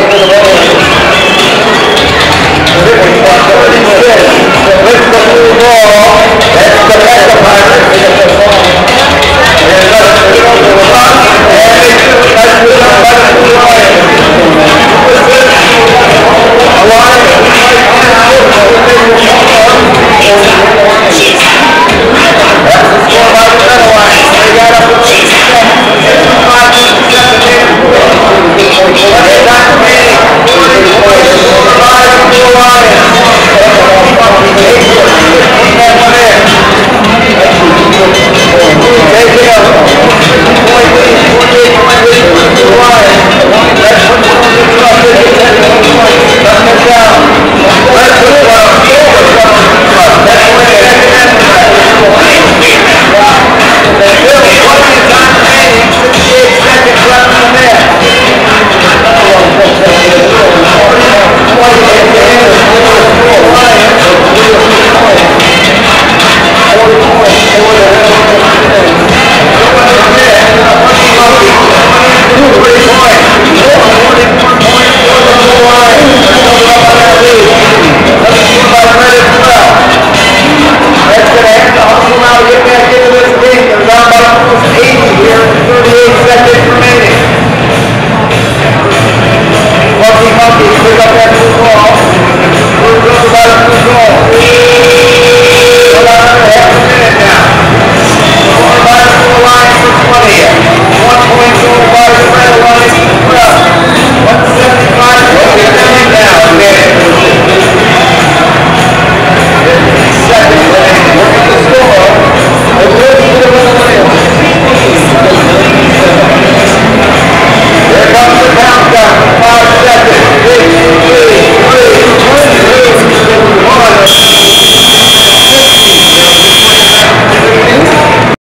Let's there.